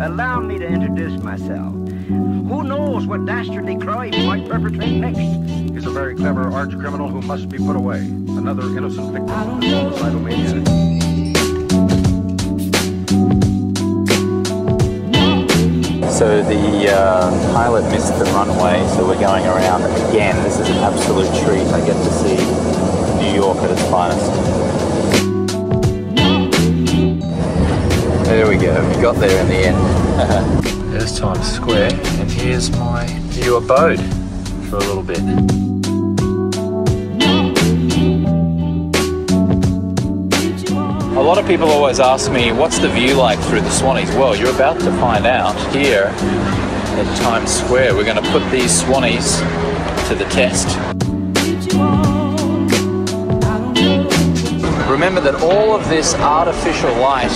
Allow me to introduce myself. Who knows what dastardly crime he might perpetrate next? He's a very clever arch criminal who must be put away. Another innocent victim of the suicidal maniac. So the uh, pilot missed the runway, so we're going around again. This is an absolute treat. I get to see New York at its finest. We. Got there in the end. There's Times Square, and here's my new abode for a little bit. A lot of people always ask me, what's the view like through the Swannies? Well, you're about to find out here at Times Square. We're going to put these Swannies to the test. Remember that all of this artificial light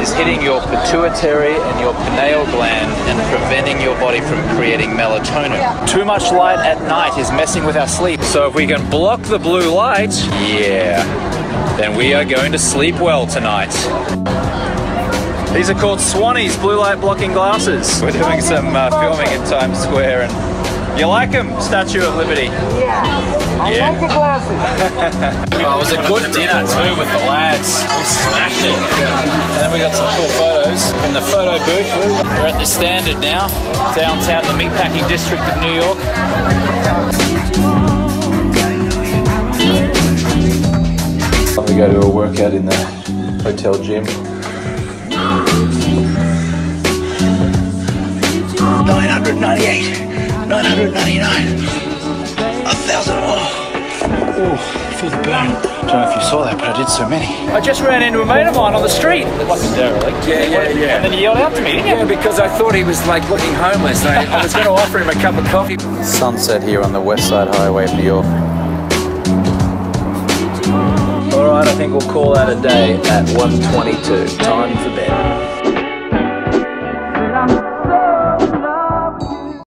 is hitting your pituitary and your pineal gland and preventing your body from creating melatonin. Too much light at night is messing with our sleep. So if we can block the blue light, yeah, then we are going to sleep well tonight. These are called Swannies blue light blocking glasses. We're doing some uh, filming in Times Square and you like them, Statue of Liberty? Yeah. I Yeah. like the glasses. Oh, it was a good dinner too with the lads. We smashed it. And then we got some cool photos in the photo booth. We're at the Standard now, downtown the meatpacking district of New York. We go to a workout in the hotel gym. 998, 999, a thousand. Oh, oh, feel the burn. Don't know if you saw that, but I did so many. I just ran into a mate of mine on the street. Like a derelict. Yeah, yeah, yeah. And then he yelled out to me, didn't you? Yeah, because I thought he was like looking homeless. I, I was going to offer him a cup of coffee. Sunset here on the West Side Highway of New York. All right, I think we'll call that a day at 1:22. Time